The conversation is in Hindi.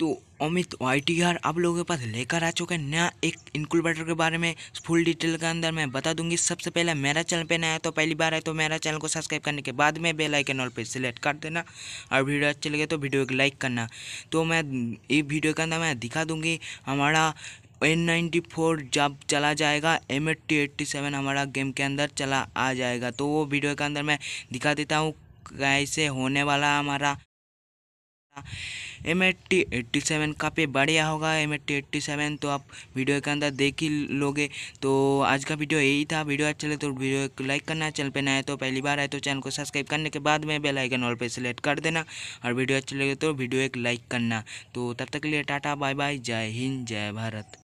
तो अमित वाई टी आर आप लोगों के पास लेकर आ चुके हैं नया एक इनक्यूबेटर के बारे में। फुल डिटेल के अंदर मैं बता दूँगी। सबसे पहले मेरा चैनल पे नया तो पहली बार है तो मेरा चैनल को सब्सक्राइब करने के बाद में बेल आइकन ऑल पे सिलेक्ट कर देना। और वीडियो अच्छी लगे तो वीडियो को लाइक करना। तो मैं ये वीडियो के अंदर मैं दिखा दूँगी हमारा एन नाइन्टी फोर जब चला जाएगा एम एट्टी एट्टी सेवन हमारा गेम के अंदर चला आ जाएगा। तो वो वीडियो के अंदर मैं दिखा देता हूँ कैसे होने वाला हमारा। एम एट्टी एट्टी सेवन काफ़ी बढ़िया होगा। एम एट्टी एट्टी सेवन तो आप वीडियो के अंदर देख ही लोगे। तो आज का वीडियो यही था। वीडियो अच्छा लगे तो वीडियो को लाइक करना, चैनल पे नया तो पहली बार आए तो चैनल को सब्सक्राइब करने के बाद में बेल आइकन ऑल पे सिलेक्ट कर देना। और वीडियो अच्छी लगे तो वीडियो एक लाइक करना। तो तब तक के लिए टाटा, बाय बाय। जय हिंद, जय भारत।